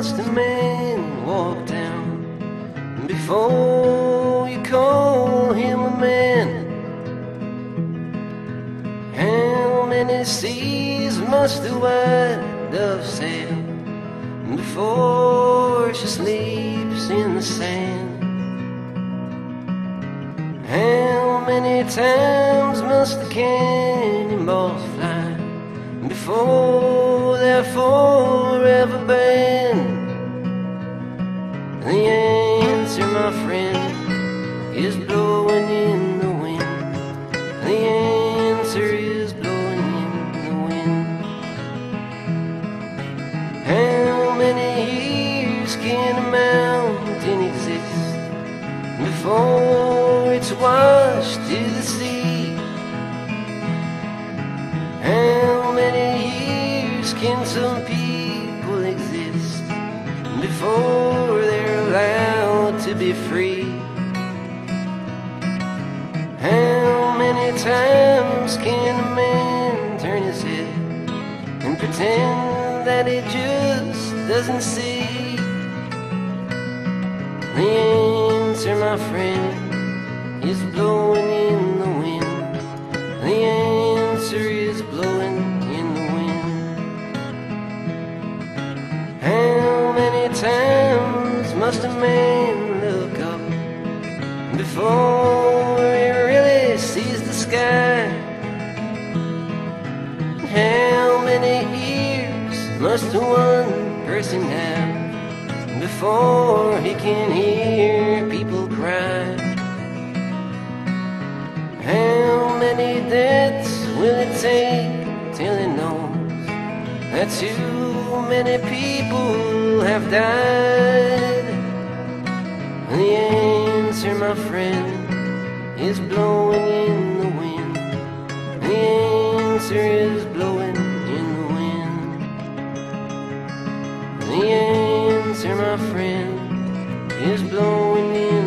must a man walk down before you call him a man? How many seas must the white dove sail before she sleeps in the sand? How many times must the cannonballs fly before they're forever banned? The answer, my friend, is blowing in the wind. The answer is blowing in the wind. How many years can a mountain exist before it's washed to the sea? Many can some people exist before they're allowed to be free? How many times can a man turn his head and pretend that he just doesn't see? The answer, my friend, is blowing must a man look up before he really sees the sky? How many ears must one person have before he can hear people cry? How many deaths will it take till he knows that too many people have died? The answer, my friend, is blowing in the wind. The answer is blowing in the wind. The answer, my friend, is blowing in